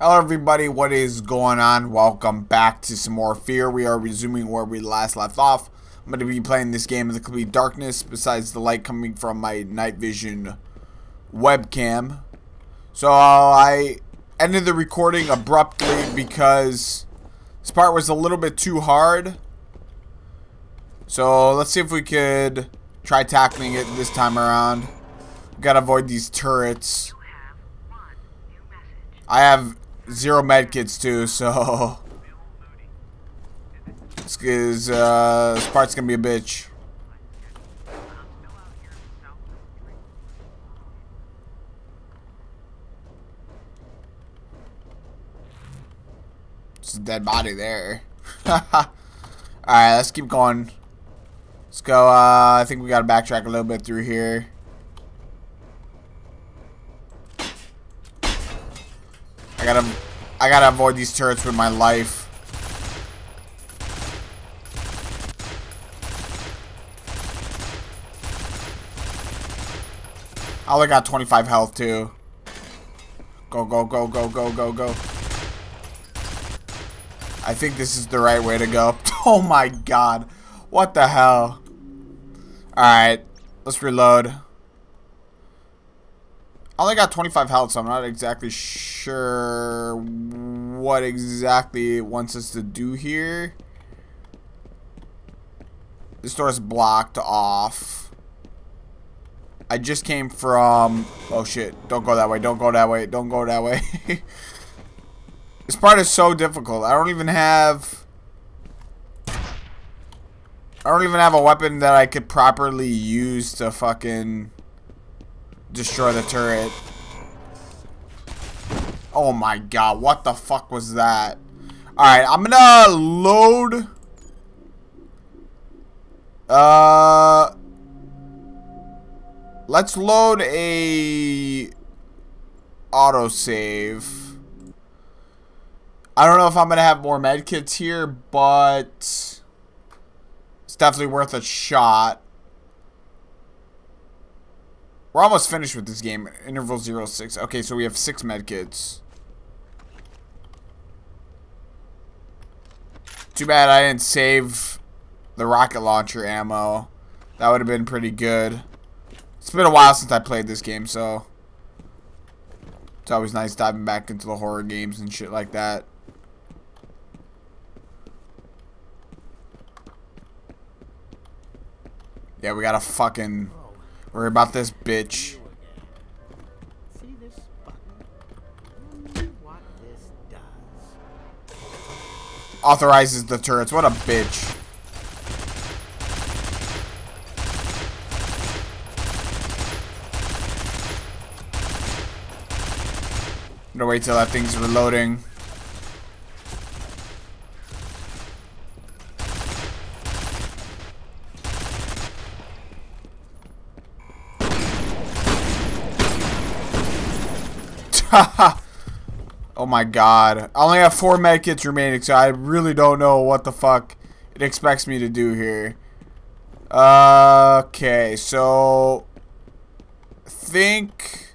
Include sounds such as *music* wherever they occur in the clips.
Hello everybody, what is going on? Welcome back to some more Fear. We are resuming where we last left off. I'm going to be playing this game in the complete darkness besides the light coming from my night vision webcam. So I ended the recording abruptly because this part was a little bit too hard. So let's see if we could try tackling it this time around. Gotta avoid these turrets. I have zero medkits too, so *laughs* this is uh, this part's gonna be a bitch. It's a dead body there. *laughs* Alright, let's keep going. Let's go, uh, I think we gotta backtrack a little bit through here. Gotta, I gotta avoid these turrets with my life. I only got 25 health too. Go, go, go, go, go, go, go. I think this is the right way to go. *laughs* Oh my god. What the hell? Alright. Let's reload. I only got 25 health, so I'm not exactly sure what exactly it wants us to do here. This door is blocked off. I just came from... Oh shit, don't go that way, don't go that way, don't go that way. *laughs* this part is so difficult. I don't even have... I don't even have a weapon that I could properly use to fucking destroy the turret. Oh my god, what the fuck was that? Alright, I'm gonna load... Uh... Let's load a... Autosave. I don't know if I'm gonna have more medkits here, but... It's definitely worth a shot. We're almost finished with this game. Interval 06. Okay, so we have six medkits. Too bad I didn't save the rocket launcher ammo. That would have been pretty good. It's been a while since I played this game, so... It's always nice diving back into the horror games and shit like that. Yeah, we got a fucking worry about this bitch. Authorizes the turrets. What a bitch. I'm gonna wait till that thing's reloading. *laughs* oh my god. I only have four medkits remaining, so I really don't know what the fuck it expects me to do here. Uh, okay, so... Think...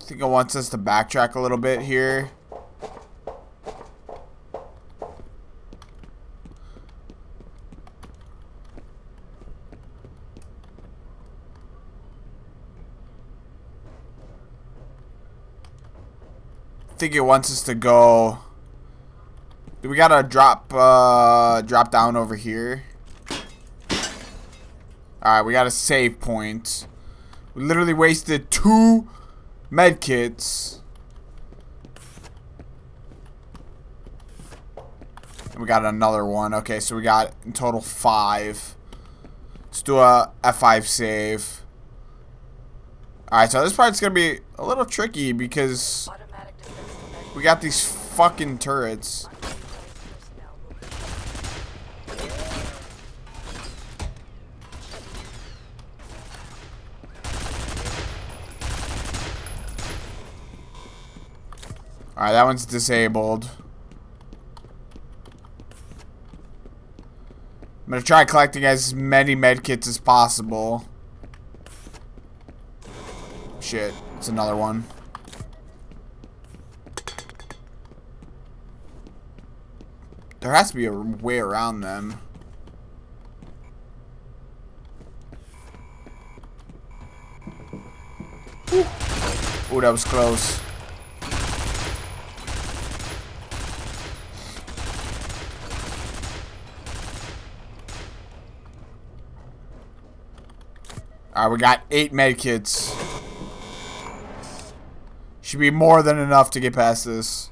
I think it wants us to backtrack a little bit here. Think it wants us to go. We gotta drop, uh, drop down over here. Alright, we got a save point. We literally wasted two medkits. And we got another one. Okay, so we got in total five. Let's do a F5 save. Alright, so this part's gonna be a little tricky because we got these fucking turrets. Alright, that one's disabled. I'm gonna try collecting as many medkits as possible. Shit, it's another one. There has to be a way around them. Oh, that was close. Alright, we got eight medkits. Should be more than enough to get past this.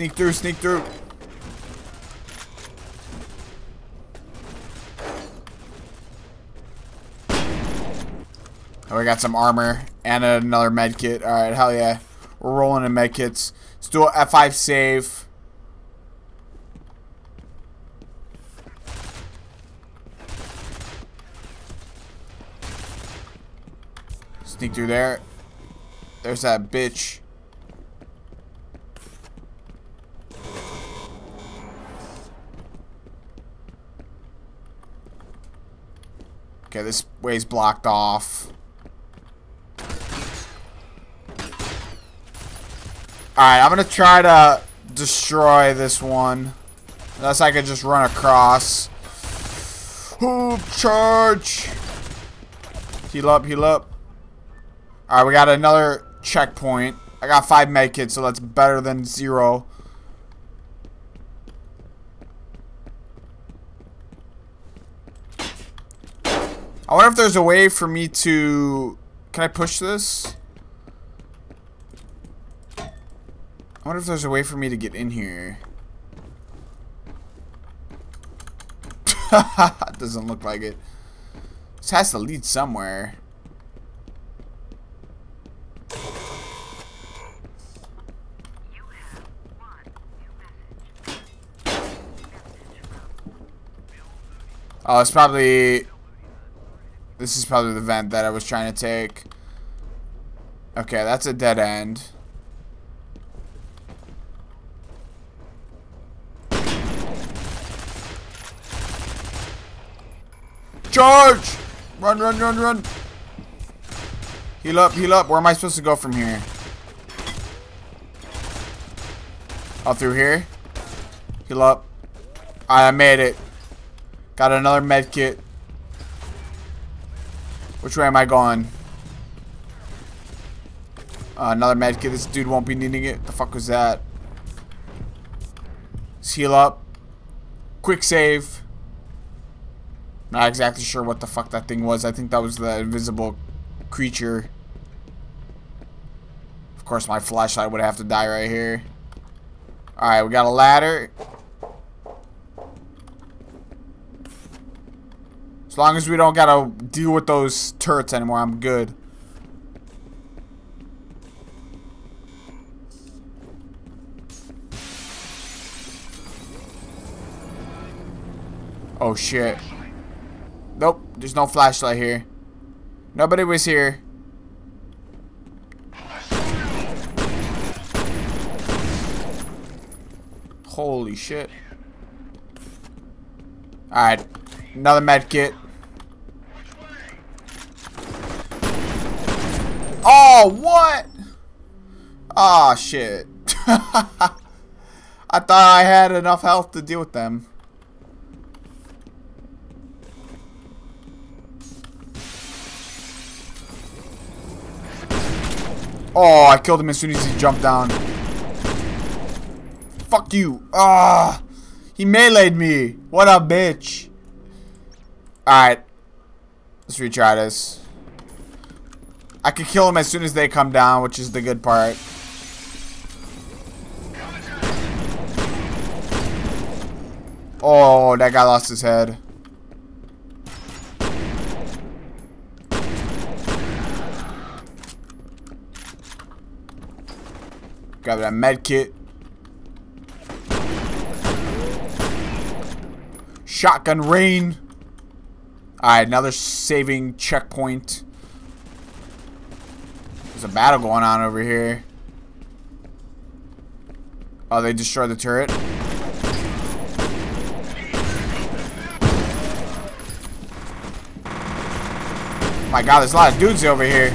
Sneak through, sneak through. Oh, we got some armor and another medkit. Alright, hell yeah. We're rolling in medkits. Let's do a F5 save. Sneak through there. There's that bitch. Okay, this way's blocked off. Alright, I'm gonna try to destroy this one. Unless I could just run across. Hoop charge! Heal up, heal up. Alright, we got another checkpoint. I got five medkits, so that's better than zero. I wonder if there's a way for me to... Can I push this? I wonder if there's a way for me to get in here. *laughs* Doesn't look like it. This has to lead somewhere. Oh, it's probably... This is probably the vent that I was trying to take. Okay, that's a dead end. Charge! Run, run, run, run. Heal up, heal up. Where am I supposed to go from here? All through here? Heal up. I made it. Got another med kit. Which way am I going? Uh, another med kit. This dude won't be needing it. The fuck was that? Let's heal up. Quick save. Not exactly sure what the fuck that thing was. I think that was the invisible creature. Of course, my flashlight would have to die right here. Alright, we got a ladder. As long as we don't gotta deal with those turrets anymore, I'm good. Oh shit. Nope, there's no flashlight here. Nobody was here. Holy shit. Alright. Another med kit. Oh, what? Oh, shit. *laughs* I thought I had enough health to deal with them. Oh, I killed him as soon as he jumped down. Fuck you. Ah. He meleeed me. What a bitch. Alright. Let's retry this. I can kill them as soon as they come down, which is the good part. Oh, that guy lost his head. Grab that med kit. Shotgun rain. Alright, another saving checkpoint. There's a battle going on over here. Oh, they destroyed the turret. My god, there's a lot of dudes over here.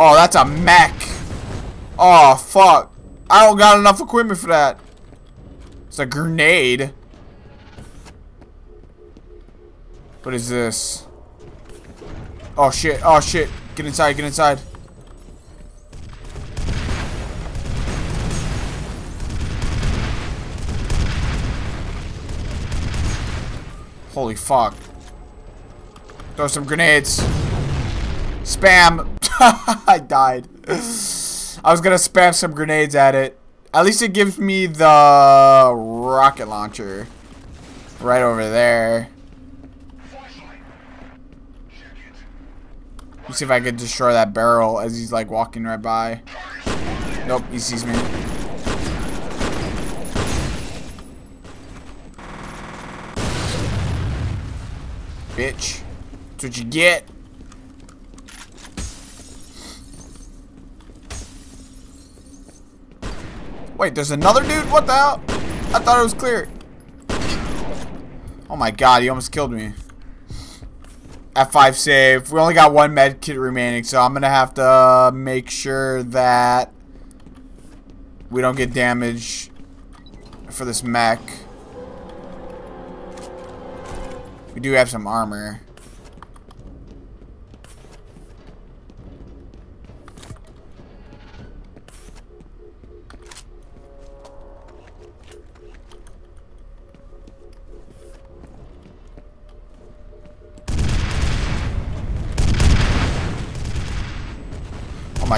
Oh, that's a mech. Oh, fuck. I don't got enough equipment for that. It's a grenade. What is this? Oh, shit. Oh, shit. Get inside. Get inside. Holy fuck. Throw some grenades. Spam. *laughs* I died. I was gonna spam some grenades at it. At least it gives me the rocket launcher. Right over there. Let's see if I can destroy that barrel as he's like walking right by. Nope, he sees me. Bitch. That's what you get. Wait, there's another dude? What the hell? I thought it was clear. Oh my god, he almost killed me. F5 save. We only got one med kit remaining, so I'm to have to uh, make sure that we don't get damage for this mech. We do have some armor.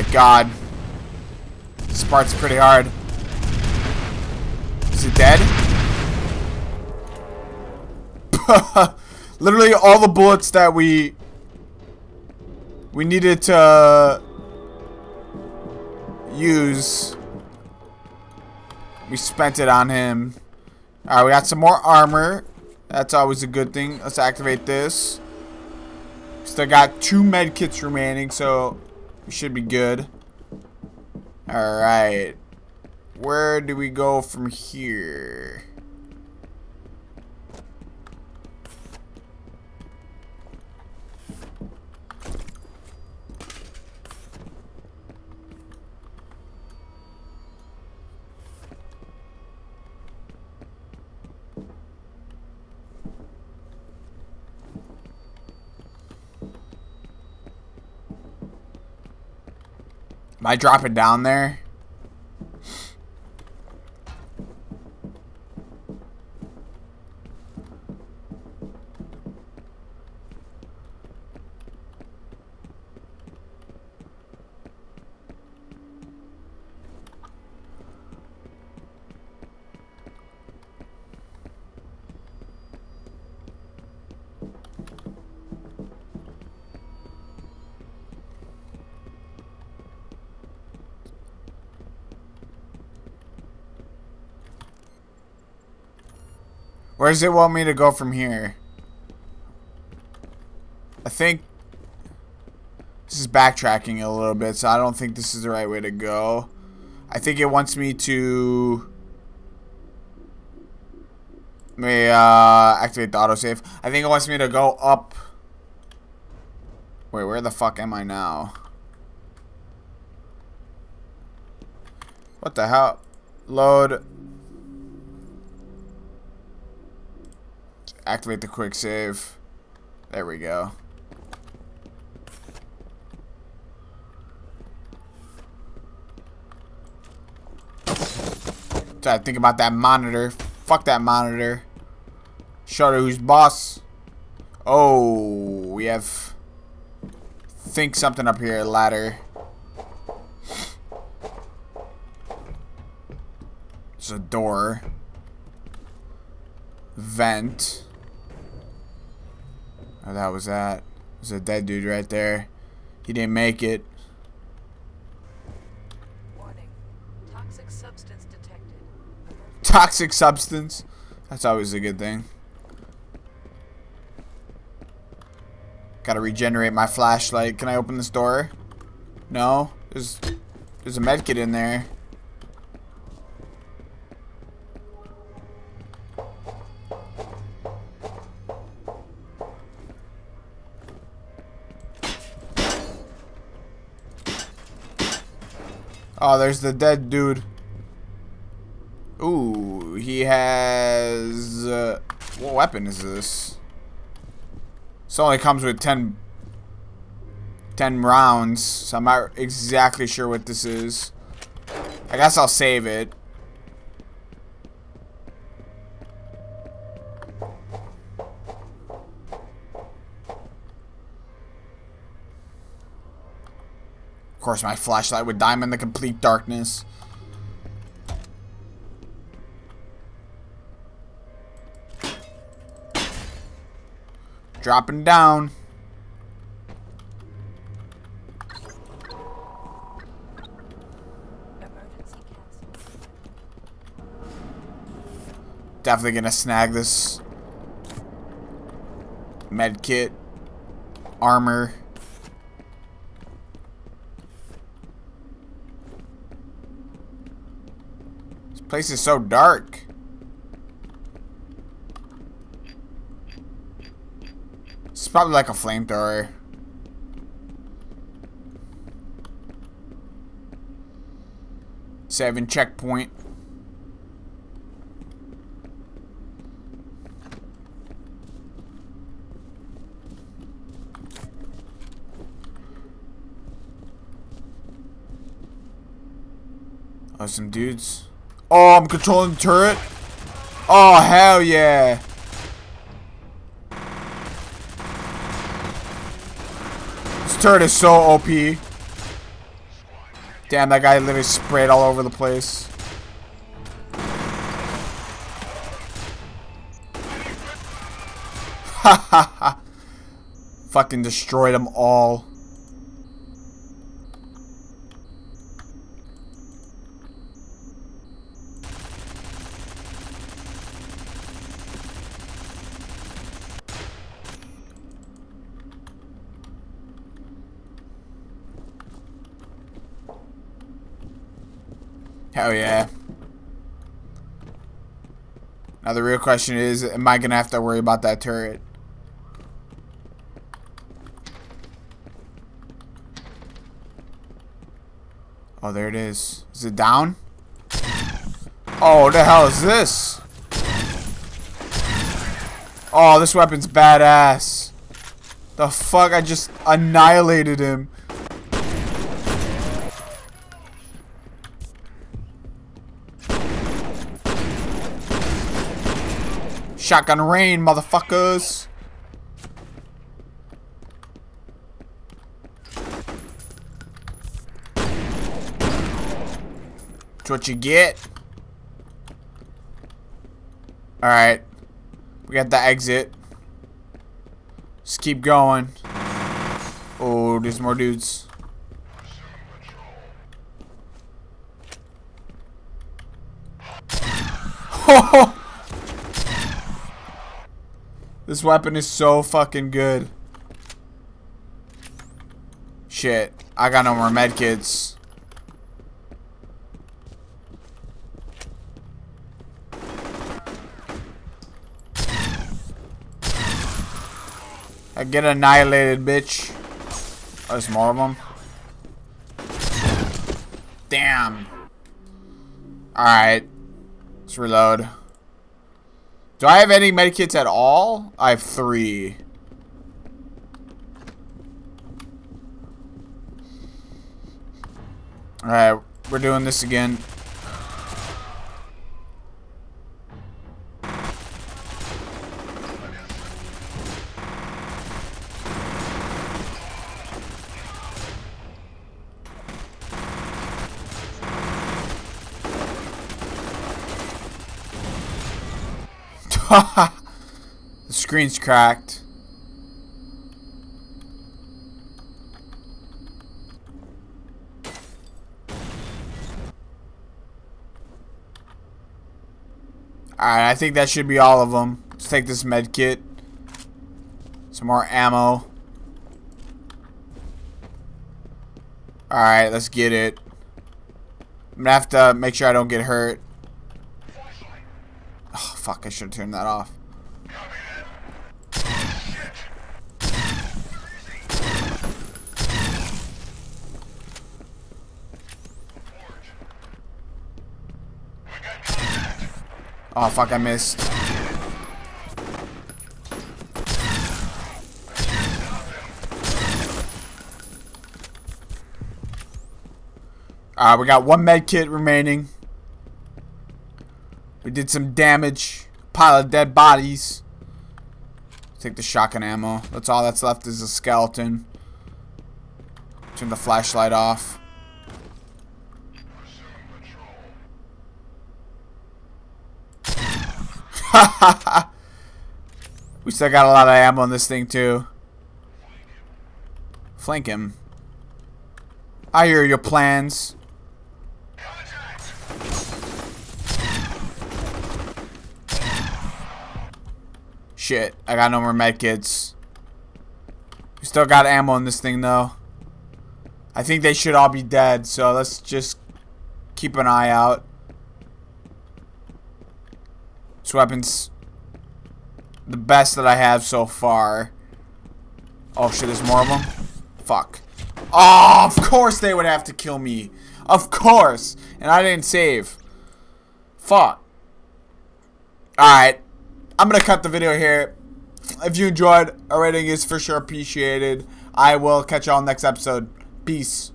My god. This part's pretty hard. Is it dead? *laughs* Literally all the bullets that we we needed to use we spent it on him. Alright, we got some more armor. That's always a good thing. Let's activate this. Still got two med kits remaining, so we should be good. Alright. Where do we go from here? I dropping down there? Where does it want me to go from here? I think this is backtracking a little bit, so I don't think this is the right way to go. I think it wants me to may uh, activate the autosave. I think it wants me to go up. Wait, where the fuck am I now? What the hell? Load. Activate the quick save. There we go. Try to think about that monitor. Fuck that monitor. Show who's boss. Oh, we have think something up here, ladder. It's a door. Vent. Oh, that was that. There's a dead dude right there. He didn't make it. Warning. Toxic substance detected. Toxic substance. That's always a good thing. Gotta regenerate my flashlight. Can I open this door? No? There's there's a medkit in there. Oh, there's the dead dude. Ooh, he has... Uh, what weapon is this? This only comes with 10, 10 rounds, so I'm not exactly sure what this is. I guess I'll save it. Of course, my flashlight would dime in the complete darkness. Dropping down. Definitely gonna snag this med kit, armor. Place is so dark. It's probably like a flamethrower. Seven checkpoint. Oh, some dudes. Oh, I'm controlling the turret. Oh, hell yeah. This turret is so OP. Damn, that guy literally sprayed all over the place. *laughs* Fucking destroyed them all. Hell yeah. Now the real question is, am I gonna have to worry about that turret? Oh, there it is. Is it down? Oh, the hell is this? Oh, this weapon's badass. The fuck? I just annihilated him. Shotgun rain, motherfuckers. That's what you get. Alright. We got the exit. Just keep going. Oh, there's more dudes. *laughs* This weapon is so fucking good. Shit. I got no more medkits. I get annihilated, bitch. Oh, there's more of them. Damn. Alright. Let's reload. Do I have any medikits at all? I have three. Alright, we're doing this again. *laughs* the screen's cracked. Alright, I think that should be all of them. Let's take this med kit. Some more ammo. Alright, let's get it. I'm gonna have to make sure I don't get hurt. Fuck, I should've turned that off. Oh fuck, I missed. Alright, we got one med kit remaining. We did some damage. Pile of dead bodies. Take the shotgun ammo. That's all that's left is a skeleton. Turn the flashlight off. *laughs* we still got a lot of ammo on this thing too. Flank him. I hear your plans. Shit, I got no more medkits. We still got ammo in this thing though. I think they should all be dead, so let's just keep an eye out. This weapon's the best that I have so far. Oh shit, there's more of them? Fuck. Oh, of course they would have to kill me. Of course. And I didn't save. Fuck. Alright. I'm going to cut the video here. If you enjoyed, a rating is for sure appreciated. I will catch y'all next episode. Peace.